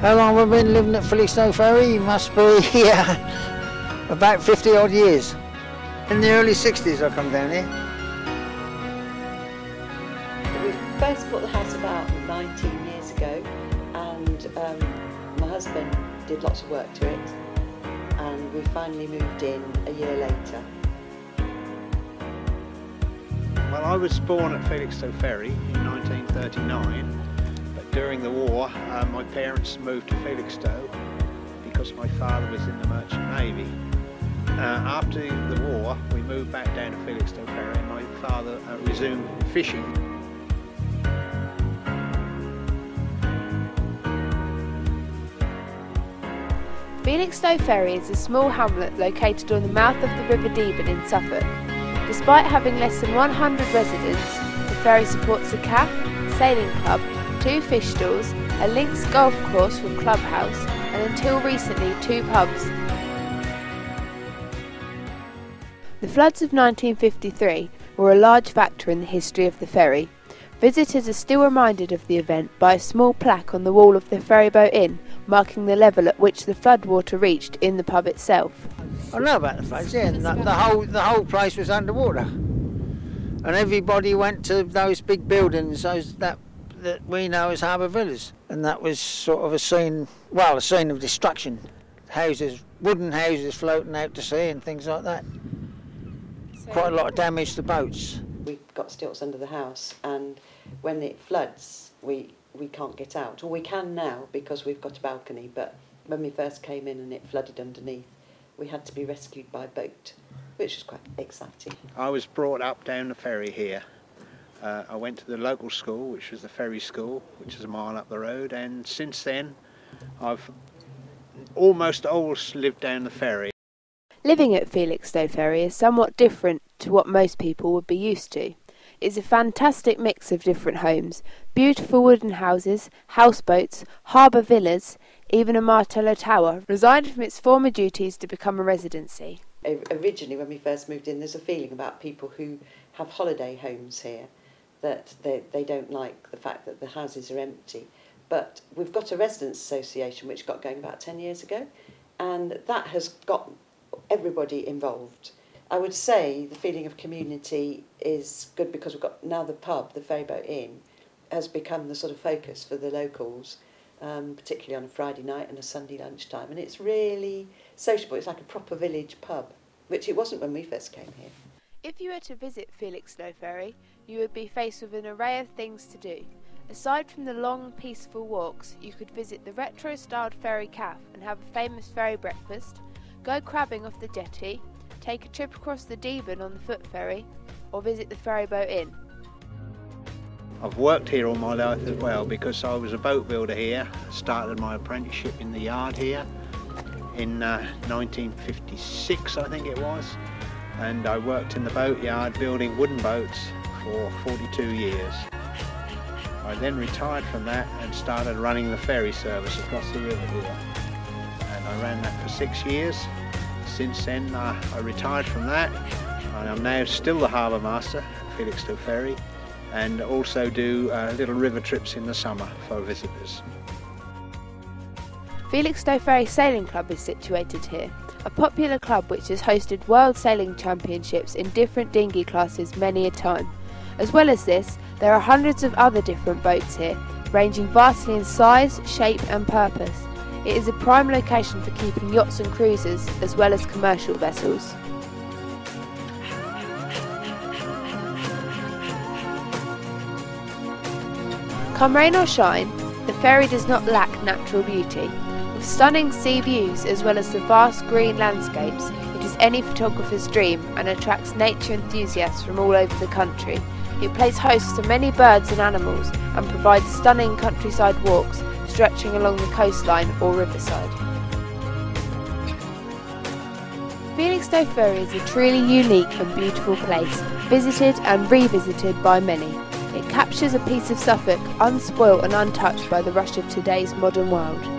How long have I been living at Felixstowe Ferry? Must be yeah, about 50 odd years. In the early 60s I come down here. We first bought the house about 19 years ago and um, my husband did lots of work to it and we finally moved in a year later. Well, I was born at Felixstowe Ferry in 1939, but during the war, uh, my parents moved to Felixstowe because my father was in the Merchant Navy. Uh, after the war, we moved back down to Felixstowe Ferry and my father uh, resumed fishing. Felixstowe Ferry is a small hamlet located on the mouth of the River Deben in Suffolk. Despite having less than 100 residents, the ferry supports a CAF, sailing club, two fish stalls, a links golf course with clubhouse, and until recently two pubs. The floods of 1953 were a large factor in the history of the ferry. Visitors are still reminded of the event by a small plaque on the wall of the ferryboat inn marking the level at which the floodwater reached in the pub itself. I know about the floods, yeah, the, the whole the whole place was underwater, and everybody went to those big buildings, those that that we know as Harbour Villas, and that was sort of a scene, well, a scene of destruction. Houses, wooden houses floating out to sea and things like that. So Quite a lot of damage to boats. We've got stilts under the house, and when it floods, we we can't get out. Or we can now because we've got a balcony, but when we first came in and it flooded underneath, we had to be rescued by boat, which was quite exciting. I was brought up down the ferry here. Uh, I went to the local school, which was the ferry school, which is a mile up the road, and since then I've almost always lived down the ferry. Living at Felixstowe Ferry is somewhat different to what most people would be used to It's a fantastic mix of different homes beautiful wooden houses, houseboats, harbour villas, even a Martello Tower, resigned from its former duties to become a residency. Originally, when we first moved in, there's a feeling about people who have holiday homes here that they, they don't like the fact that the houses are empty. But we've got a residents association which got going about 10 years ago, and that has got everybody involved. I would say the feeling of community is good because we've got now the pub, the Ferryboat Inn, has become the sort of focus for the locals, um, particularly on a Friday night and a Sunday lunchtime. And it's really sociable. It's like a proper village pub, which it wasn't when we first came here. If you were to visit Felixstowe Ferry, you would be faced with an array of things to do. Aside from the long, peaceful walks, you could visit the retro styled ferry cafe and have a famous ferry breakfast, go crabbing off the jetty, take a trip across the Deben on the foot ferry, or visit the ferryboat inn. I've worked here all my life as well because I was a boat builder here, started my apprenticeship in the yard here in uh, 1956 I think it was and I worked in the boatyard building wooden boats for 42 years. I then retired from that and started running the ferry service across the river here and I ran that for six years since then uh, I retired from that and I'm now still the harbour master at Felixstowe Ferry and also do uh, little river trips in the summer for visitors. Felixstowe Ferry Sailing Club is situated here, a popular club which has hosted World Sailing Championships in different dinghy classes many a time. As well as this, there are hundreds of other different boats here, ranging vastly in size, shape and purpose. It is a prime location for keeping yachts and cruisers, as well as commercial vessels. Come rain or shine, the ferry does not lack natural beauty. Stunning sea views as well as the vast green landscapes, it is any photographer's dream and attracts nature enthusiasts from all over the country. It plays host to many birds and animals and provides stunning countryside walks stretching along the coastline or riverside. Felixstowe Ferry is a truly unique and beautiful place, visited and revisited by many. It captures a piece of Suffolk unspoilt and untouched by the rush of today's modern world.